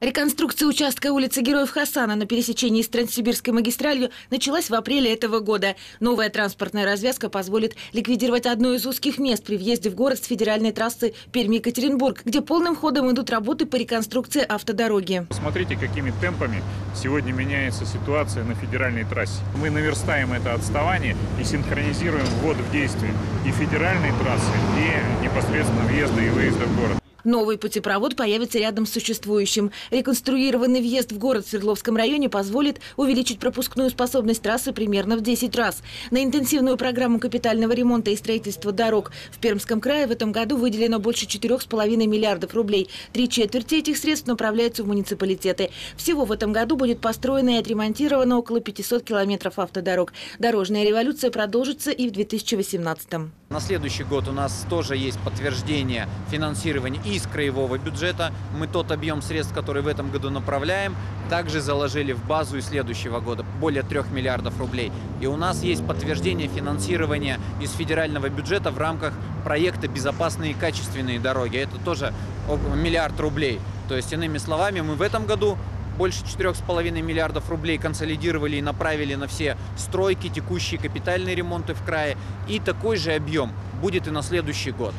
Реконструкция участка улицы Героев Хасана на пересечении с Транссибирской магистралью началась в апреле этого года. Новая транспортная развязка позволит ликвидировать одно из узких мест при въезде в город с федеральной трассы Перми-Екатеринбург, где полным ходом идут работы по реконструкции автодороги. Смотрите, какими темпами сегодня меняется ситуация на федеральной трассе. Мы наверстаем это отставание и синхронизируем ввод в действие и федеральной трассы, и непосредственно въезда и выезда в город. Новый путепровод появится рядом с существующим. Реконструированный въезд в город в Свердловском районе позволит увеличить пропускную способность трассы примерно в 10 раз. На интенсивную программу капитального ремонта и строительства дорог в Пермском крае в этом году выделено больше 4,5 миллиардов рублей. Три четверти этих средств направляются в муниципалитеты. Всего в этом году будет построено и отремонтировано около 500 километров автодорог. Дорожная революция продолжится и в 2018 -м. На следующий год у нас тоже есть подтверждение финансирования из краевого бюджета. Мы тот объем средств, который в этом году направляем, также заложили в базу и следующего года более 3 миллиардов рублей. И у нас есть подтверждение финансирования из федерального бюджета в рамках проекта «Безопасные и качественные дороги». Это тоже миллиард рублей. То есть, иными словами, мы в этом году больше 4,5 миллиардов рублей консолидировали и направили на все стройки, текущие капитальные ремонты в крае. И такой же объем будет и на следующий год.